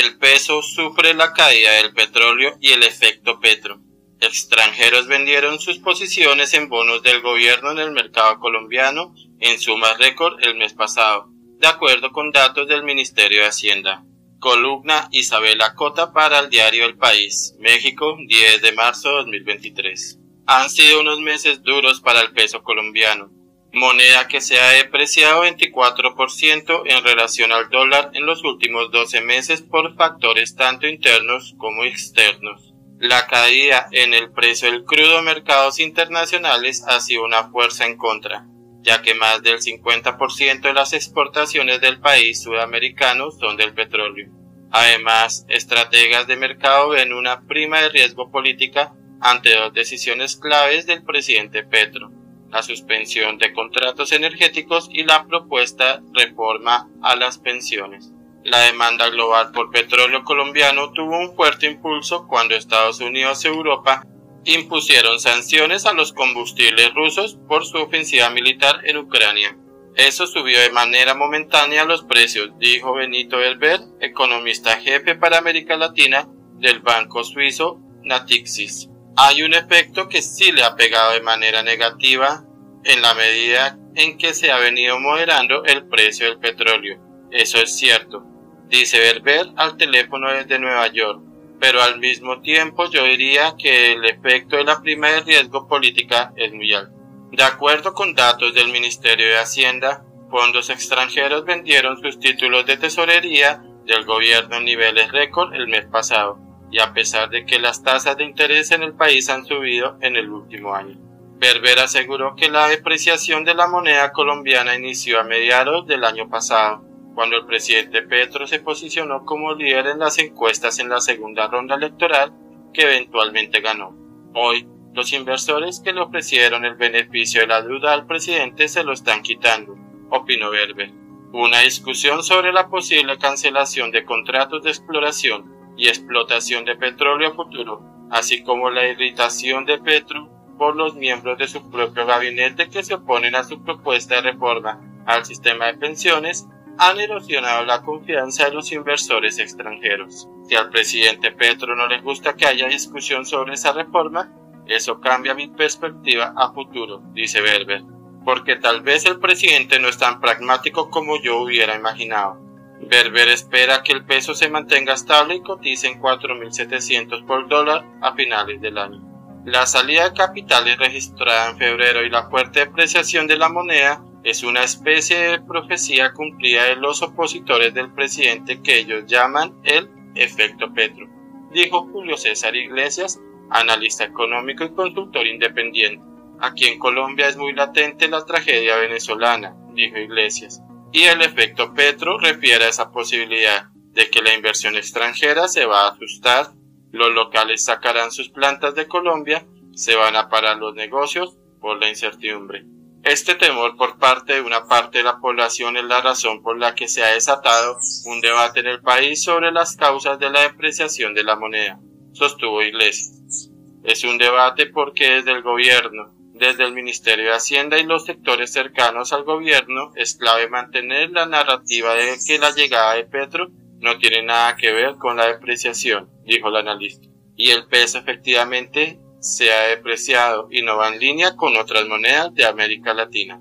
El peso sufre la caída del petróleo y el efecto Petro. Extranjeros vendieron sus posiciones en bonos del gobierno en el mercado colombiano en suma récord el mes pasado, de acuerdo con datos del Ministerio de Hacienda. Columna Isabela Cota para el diario El País, México, 10 de marzo de 2023. Han sido unos meses duros para el peso colombiano, moneda que se ha depreciado 24% en relación al dólar en los últimos 12 meses por factores tanto internos como externos. La caída en el precio del crudo mercados internacionales ha sido una fuerza en contra, ya que más del 50% de las exportaciones del país sudamericano son del petróleo. Además, estrategas de mercado ven una prima de riesgo política ante dos decisiones claves del presidente Petro la suspensión de contratos energéticos y la propuesta reforma a las pensiones. La demanda global por petróleo colombiano tuvo un fuerte impulso cuando Estados Unidos y Europa impusieron sanciones a los combustibles rusos por su ofensiva militar en Ucrania. Eso subió de manera momentánea los precios, dijo Benito Elber, economista jefe para América Latina del banco suizo Natixis hay un efecto que sí le ha pegado de manera negativa en la medida en que se ha venido moderando el precio del petróleo. Eso es cierto, dice Berber al teléfono desde Nueva York, pero al mismo tiempo yo diría que el efecto de la prima de riesgo política es muy alto. De acuerdo con datos del Ministerio de Hacienda, fondos extranjeros vendieron sus títulos de tesorería del gobierno en niveles récord el mes pasado y a pesar de que las tasas de interés en el país han subido en el último año. Berber aseguró que la depreciación de la moneda colombiana inició a mediados del año pasado, cuando el presidente Petro se posicionó como líder en las encuestas en la segunda ronda electoral que eventualmente ganó. Hoy, los inversores que le ofrecieron el beneficio de la duda al presidente se lo están quitando, opinó Berber. Una discusión sobre la posible cancelación de contratos de exploración y explotación de petróleo futuro, así como la irritación de Petro por los miembros de su propio gabinete que se oponen a su propuesta de reforma al sistema de pensiones, han erosionado la confianza de los inversores extranjeros. Si al presidente Petro no le gusta que haya discusión sobre esa reforma, eso cambia mi perspectiva a futuro, dice Berber, porque tal vez el presidente no es tan pragmático como yo hubiera imaginado. Berber espera que el peso se mantenga estable y cotice en 4.700 por dólar a finales del año. La salida de capitales registrada en febrero y la fuerte depreciación de la moneda es una especie de profecía cumplida de los opositores del presidente que ellos llaman el efecto Petro, dijo Julio César Iglesias, analista económico y consultor independiente. Aquí en Colombia es muy latente la tragedia venezolana, dijo Iglesias y el efecto Petro refiere a esa posibilidad de que la inversión extranjera se va a asustar, los locales sacarán sus plantas de Colombia, se van a parar los negocios por la incertidumbre. Este temor por parte de una parte de la población es la razón por la que se ha desatado un debate en el país sobre las causas de la depreciación de la moneda, sostuvo Iglesias. Es un debate porque desde el gobierno, desde el Ministerio de Hacienda y los sectores cercanos al gobierno, es clave mantener la narrativa de que la llegada de Petro no tiene nada que ver con la depreciación, dijo el analista. Y el peso efectivamente se ha depreciado y no va en línea con otras monedas de América Latina.